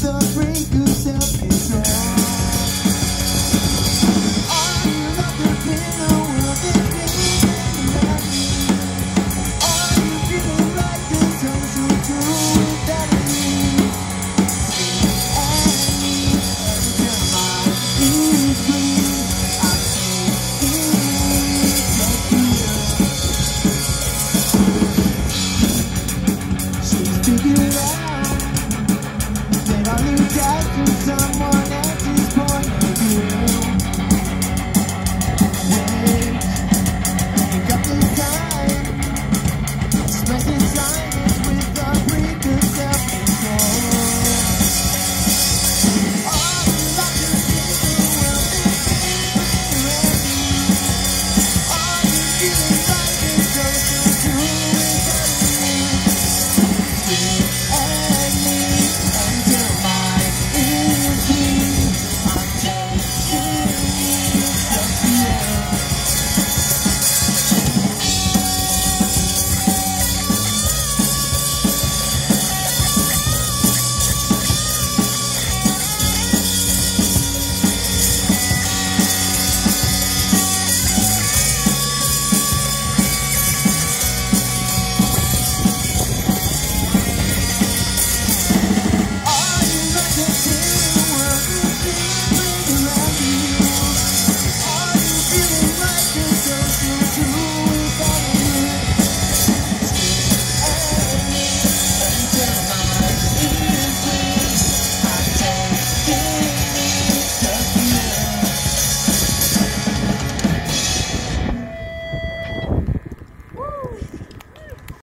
The good. Selalu to semua